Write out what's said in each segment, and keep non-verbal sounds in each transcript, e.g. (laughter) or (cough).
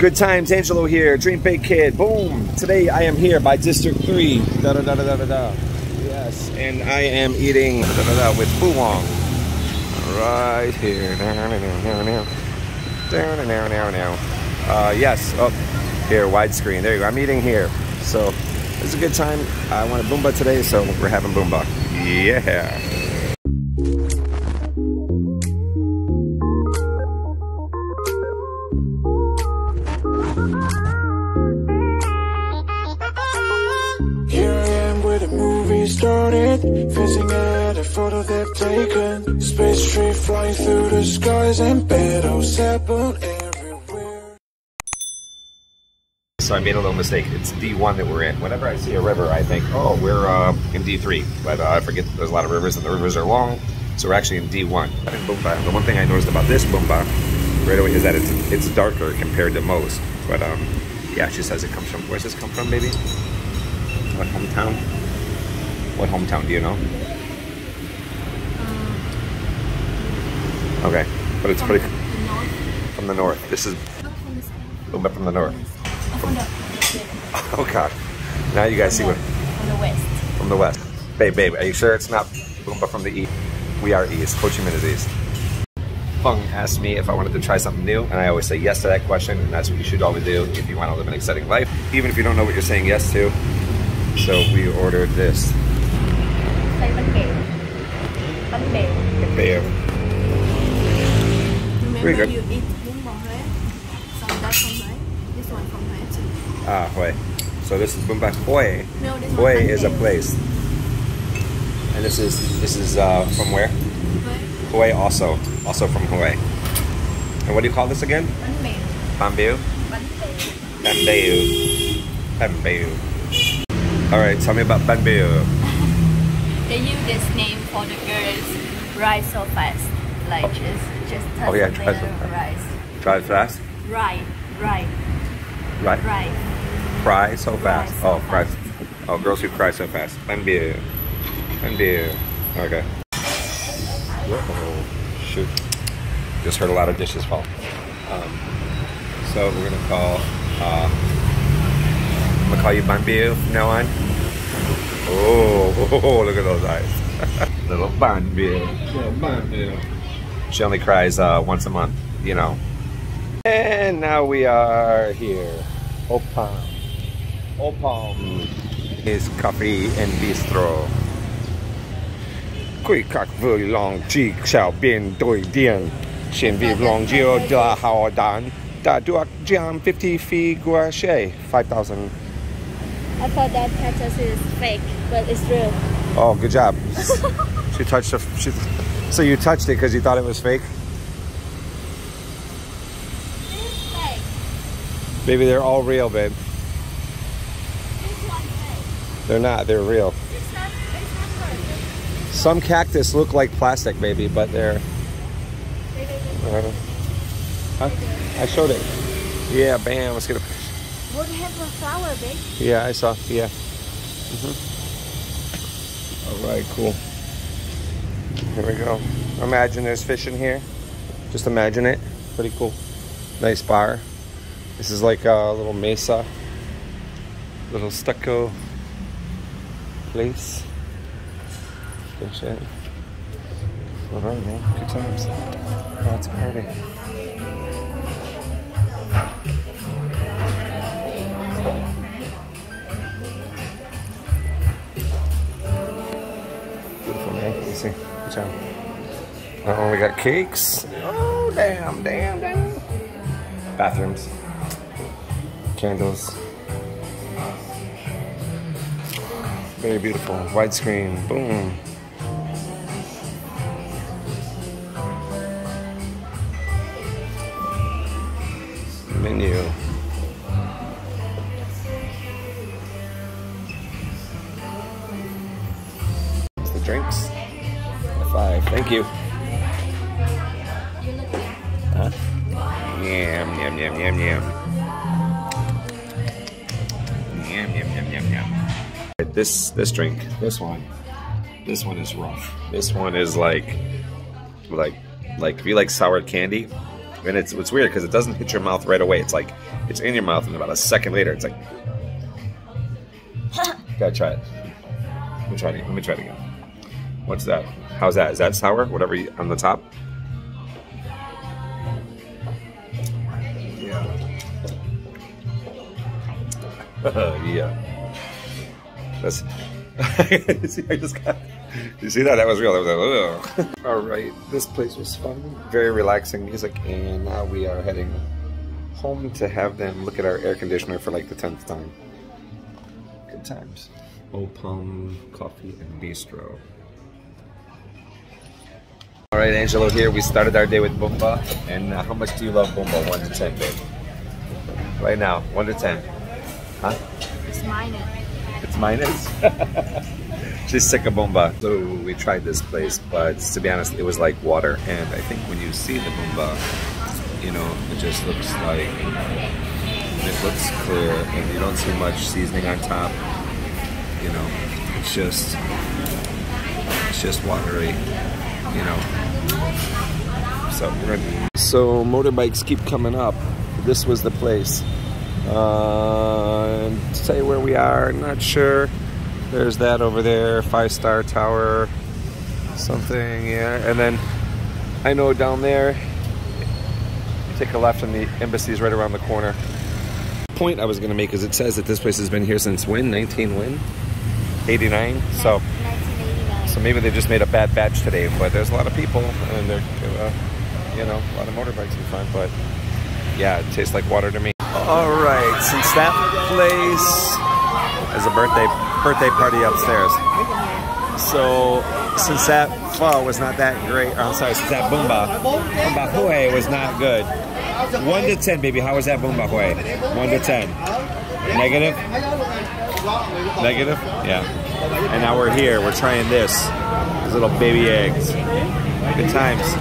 Good times, Angelo here, Dream Big Kid, boom. Today I am here by District 3, da da da da da da. Yes, and I am eating da da da with Fu Wong. Right here. Uh, yes, oh, here, widescreen. There you go. I'm eating here. So, it's a good time. I want a Boomba today, so we're having Boomba. Yeah. Here I am where the movie started Facing at a photo they've taken Space tree flying through the skies And battles happen everywhere So I made a little mistake. It's D1 that we're in. Whenever I see a river, I think, oh, we're uh, in D3. But uh, I forget that there's a lot of rivers and the rivers are long. So we're actually in D1. I think Boomba. The one thing I noticed about this Boomba right away is that it's it's darker compared to most. But um, yeah, she says it comes from. Where's this come from, baby? What hometown? What hometown do you know? Okay, but it's pretty north, from the north. This is from the Boomba from the north. from (laughs) Oh god. Now you guys see what from the west. from the west. Babe, babe, are you sure it's not Boomba from the east? We are east. Ho Chi Minh is east. Fung asked me if I wanted to try something new, and I always say yes to that question, and that's what you should always do if you want to live an exciting life, even if you don't know what you're saying yes to. So we ordered this. Say bánh bèo. Bear. Remember good. you eat bún bò So that's from Huế. This one from Huế too. Ah, Hue. So this is Boomba Hue. No, this Hue one is a place. And this is this is uh, from where? Hue also. Also from Hawaii. And what do you call this again? Bèo. Bamboo? Bamboo. Bamboo. All right, tell me about bamboo. (laughs) They use this name for the girls rise so fast. Like just just Oh, yeah, try so fast. rise. Drive fast. Right, right, Right. right. Cry so fast. so oh, cry. Oh, girls who cry so fast. Bamboo. Bamboo. Okay. Whoa. Shoot. Just heard a lot of dishes fall. Um, so we're gonna call. Uh, I'm gonna call you Bamboo from now on. Oh, oh, (laughs) look at those eyes. (laughs) Little Bamboo. Little Bamboo. She only cries uh, once a month, you know. And now we are here. O'Palm. O'Palm is coffee and bistro. 贵客会浪迹小便对店，现为浪就的好单，大多将 fifty fee guache five thousand. I thought that cactus is fake, but it's real. Oh, good job. she touched the. She, so you touched it because you thought it was fake? It's fake. Maybe they're all real, babe. This one fake. They're not. They're real. Some cactus look like plastic, baby, but they're. Uh, huh? I showed it. Yeah, bam. Let's get a. Would have a flower, babe. Yeah, I saw. Yeah. hmm All right, cool. Here we go. Imagine there's fish in here. Just imagine it. Pretty cool. Nice bar. This is like a little mesa, little stucco place. Good shit. Man. Good times. Lots of party. Beautiful, man. Me see. Good job. Oh, we got cakes. Oh, damn, damn, damn. Bathrooms. Candles. Very beautiful. Widescreen. Boom. Menu. The drinks. Five. Thank you. Huh? Yum, yum, yum, yum. Yum, yum, yum, yum, yum. This this drink, this one, this one is rough. This one is like, like, like if you like sour candy, and it's it's weird because it doesn't hit your mouth right away. It's like It's in your mouth, and about a second later, it's like. (laughs) Gotta try it. Let me try it again. Let me try it again. What's that? How's that? Is that sour? Whatever you, on the top? Yeah. (laughs) yeah. That's. (laughs) see, I just got. You see that? That was real. That was like, ugh. (laughs) All right, this place was fun. Very relaxing music, and now we are heading home to have them look at our air conditioner for like the tenth time. Good times. Old Palm Coffee and Bistro. All right, Angelo here. We started our day with Bumba. And uh, how much do you love Bumba? 1 to 10, babe. Right now, 1 to 10. Huh? It's minus. It's minus. (laughs) She's Bumba. So we tried this place, but to be honest, it was like water. And I think when you see the Bumba, you know, it just looks like, it looks clear and you don't see much seasoning on top. You know, it's just, it's just watery, you know. So so motorbikes keep coming up. This was the place. Uh, you where we are, not sure. There's that over there, five star tower, something, yeah. And then I know down there, take a left and the embassy's right around the corner. Point I was gonna make is it says that this place has been here since when? 19 when? 89. So 1989. so maybe they just made a bad batch today, but there's a lot of people and they're, uh, you know, a lot of motorbikes in front. But yeah, it tastes like water to me. All right, since that place is a birthday birthday party upstairs, so since that pho was not that great, or I'm sorry, since that bumba bumba hue was not good. One to ten, baby. How was that bumba hue? One to ten. Negative. Negative? Yeah. And now we're here. We're trying this. These little baby eggs. Good times.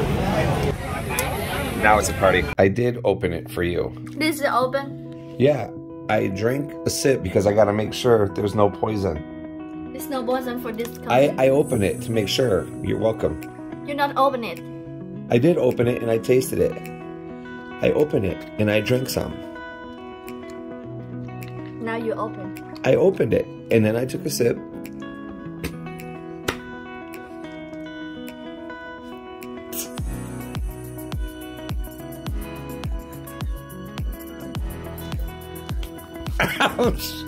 Now it's a party. I did open it for you. This is open. Yeah. I drink a sip because I gotta make sure there's no poison. There's no button for this. I. I opened it to make sure. You're welcome. You not open it. I did open it and I tasted it. I opened it and I drank some. Now you open. I opened it and then I took a sip. Ouch.